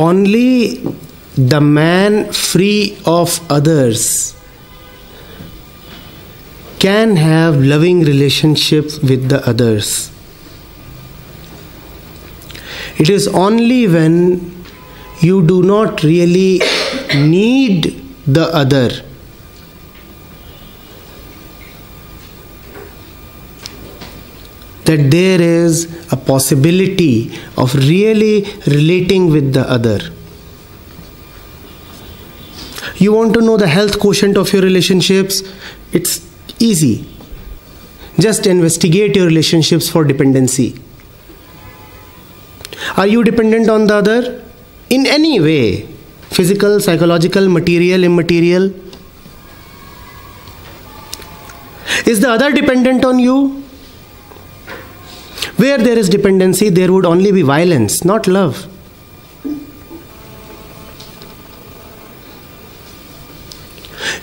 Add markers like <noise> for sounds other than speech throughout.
only the man free of others can have loving relationships with the others. It is only when you do not really need the other that there is a possibility of really relating with the other. You want to know the health quotient of your relationships? It's easy. Just investigate your relationships for dependency. Are you dependent on the other? In any way physical, psychological, material, immaterial? Is the other dependent on you? Where there is dependency, there would only be violence, not love.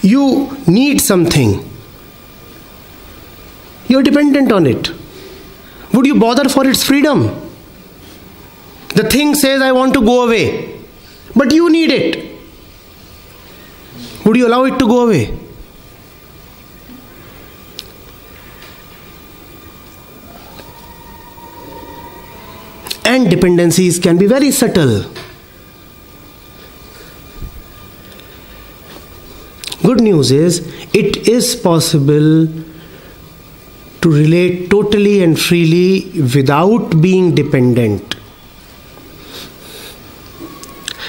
You need something, you're dependent on it. Would you bother for its freedom? The thing says, I want to go away, but you need it. Would you allow it to go away? And dependencies can be very subtle. Good news is, it is possible to relate totally and freely without being dependent.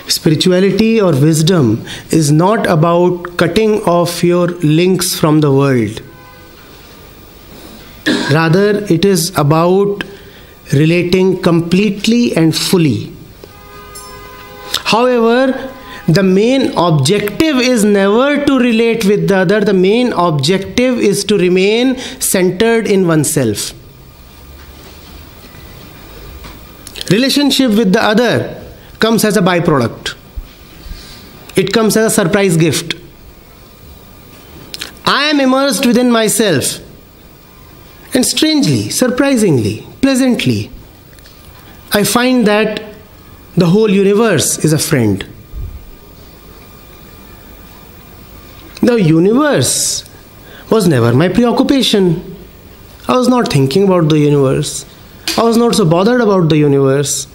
Spirituality or wisdom is not about cutting off your links from the world. Rather, it is about relating completely and fully. However, the main objective is never to relate with the other, the main objective is to remain centered in oneself. Relationship with the other comes as a byproduct, it comes as a surprise gift. I am immersed within myself, and strangely, surprisingly, pleasantly, I find that the whole universe is a friend. The universe was never my preoccupation. I was not thinking about the universe. I was not so bothered about the universe.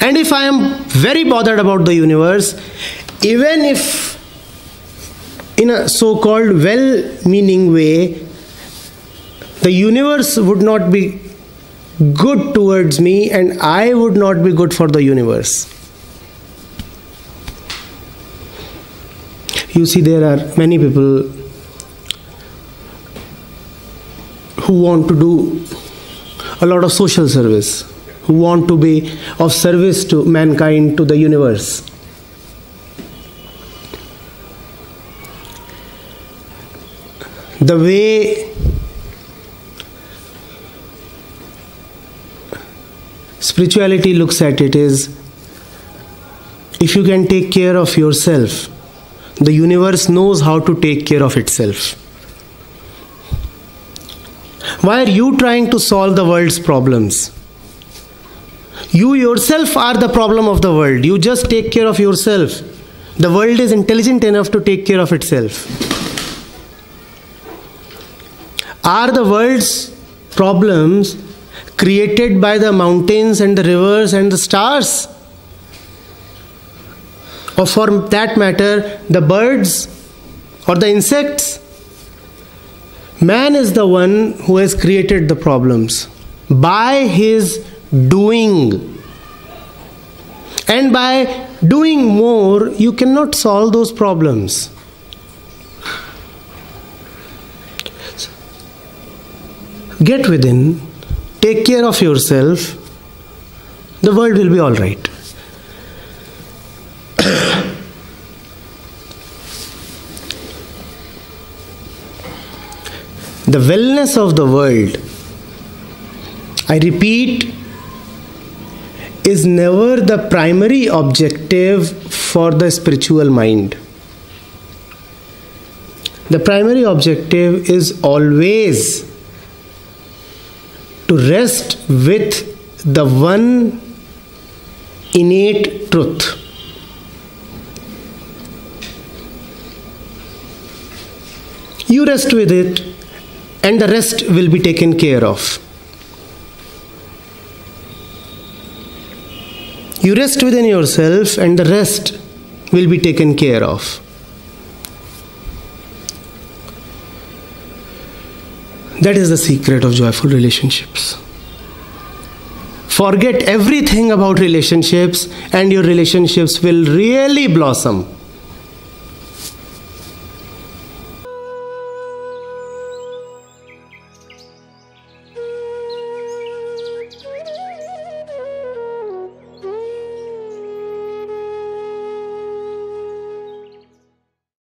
And if I am very bothered about the universe, even if in a so called well meaning way, the universe would not be good towards me and I would not be good for the universe. You see, there are many people who want to do a lot of social service, who want to be of service to mankind, to the universe. The way spirituality looks at it is if you can take care of yourself, the universe knows how to take care of itself. Why are you trying to solve the world's problems? You yourself are the problem of the world. You just take care of yourself. The world is intelligent enough to take care of itself. Are the world's problems created by the mountains and the rivers and the stars? or for that matter, the birds or the insects. Man is the one who has created the problems by his doing. And by doing more, you cannot solve those problems. Get within, take care of yourself, the world will be all right. <coughs> the wellness of the world, I repeat, is never the primary objective for the spiritual mind. The primary objective is always to rest with the one innate truth. You rest with it, and the rest will be taken care of. You rest within yourself, and the rest will be taken care of. That is the secret of joyful relationships. Forget everything about relationships, and your relationships will really blossom.